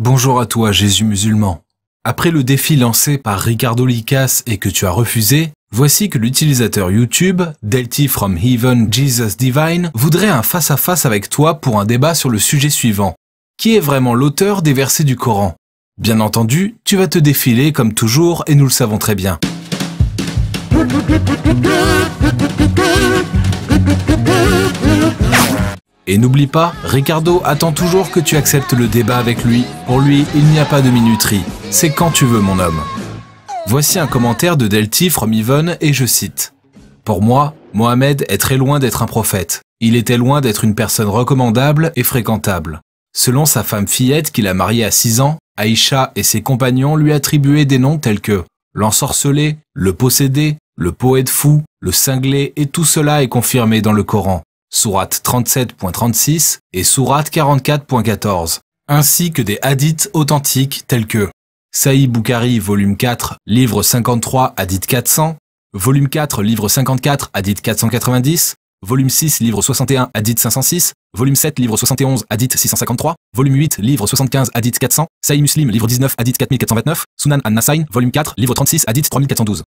Bonjour à toi Jésus musulman. Après le défi lancé par Ricardo Licas et que tu as refusé, voici que l'utilisateur YouTube, Delty from Heaven Jesus Divine, voudrait un face-à-face avec toi pour un débat sur le sujet suivant. Qui est vraiment l'auteur des versets du Coran? Bien entendu, tu vas te défiler comme toujours et nous le savons très bien. Et n'oublie pas, Ricardo attend toujours que tu acceptes le débat avec lui. Pour lui, il n'y a pas de minuterie. C'est quand tu veux, mon homme. Voici un commentaire de Delty from Even et je cite. Pour moi, Mohamed est très loin d'être un prophète. Il était loin d'être une personne recommandable et fréquentable. Selon sa femme fillette qu'il a mariée à 6 ans, Aïcha et ses compagnons lui attribuaient des noms tels que l'ensorcelé, le possédé, le poète fou, le cinglé et tout cela est confirmé dans le Coran. Sourate 37.36 et Sourate 44.14, ainsi que des hadiths authentiques tels que Saïd Boukhari, volume 4, livre 53, hadith 400, volume 4, livre 54, hadith 490, volume 6, livre 61, hadith 506, volume 7, livre 71, hadith 653, volume 8, livre 75, hadith 400, Saïd Muslim, livre 19, hadith 4429, Sunan an-Nasain, volume 4, livre 36, hadith 3412.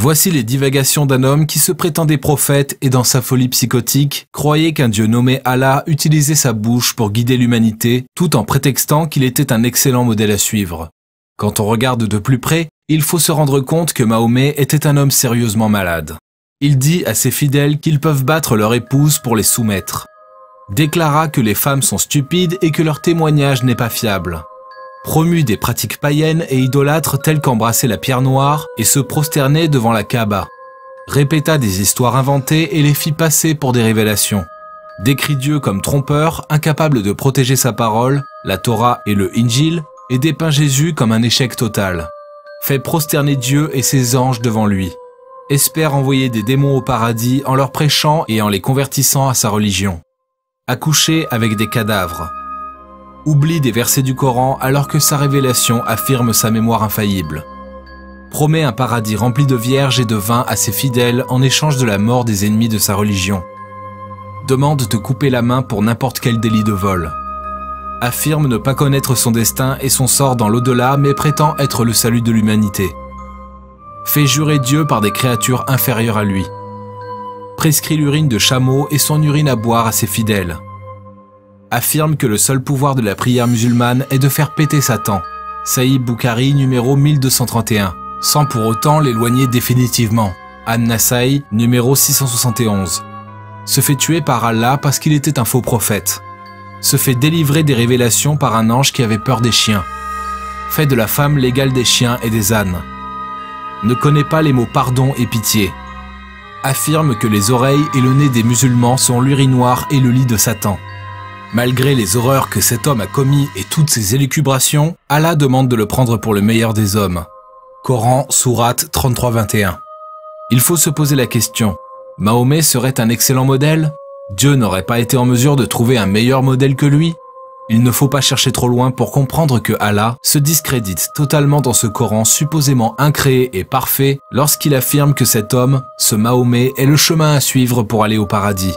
Voici les divagations d'un homme qui se prétendait prophète et dans sa folie psychotique croyait qu'un dieu nommé Allah utilisait sa bouche pour guider l'humanité tout en prétextant qu'il était un excellent modèle à suivre. Quand on regarde de plus près, il faut se rendre compte que Mahomet était un homme sérieusement malade. Il dit à ses fidèles qu'ils peuvent battre leur épouse pour les soumettre. Déclara que les femmes sont stupides et que leur témoignage n'est pas fiable promu des pratiques païennes et idolâtres telles qu'embrasser la pierre noire et se prosterner devant la Kaaba, répéta des histoires inventées et les fit passer pour des révélations, décrit Dieu comme trompeur, incapable de protéger sa parole, la Torah et le Injil, et dépeint Jésus comme un échec total, fait prosterner Dieu et ses anges devant lui, espère envoyer des démons au paradis en leur prêchant et en les convertissant à sa religion, accoucher avec des cadavres, oublie des versets du Coran alors que sa révélation affirme sa mémoire infaillible. Promet un paradis rempli de vierges et de vin à ses fidèles en échange de la mort des ennemis de sa religion. Demande de couper la main pour n'importe quel délit de vol. Affirme ne pas connaître son destin et son sort dans l'au-delà mais prétend être le salut de l'humanité. Fait jurer Dieu par des créatures inférieures à lui. Prescrit l'urine de chameau et son urine à boire à ses fidèles affirme que le seul pouvoir de la prière musulmane est de faire péter Satan. Saïd Boukhari numéro 1231, sans pour autant l'éloigner définitivement. An-Nasai numéro 671. Se fait tuer par Allah parce qu'il était un faux prophète. Se fait délivrer des révélations par un ange qui avait peur des chiens. Fait de la femme l'égale des chiens et des ânes. Ne connaît pas les mots pardon et pitié. Affirme que les oreilles et le nez des musulmans sont l'urinoir et le lit de Satan. Malgré les horreurs que cet homme a commis et toutes ses élucubrations, Allah demande de le prendre pour le meilleur des hommes. Coran, Sourate 33-21. Il faut se poser la question, Mahomet serait un excellent modèle? Dieu n'aurait pas été en mesure de trouver un meilleur modèle que lui? Il ne faut pas chercher trop loin pour comprendre que Allah se discrédite totalement dans ce Coran supposément incréé et parfait lorsqu'il affirme que cet homme, ce Mahomet, est le chemin à suivre pour aller au paradis.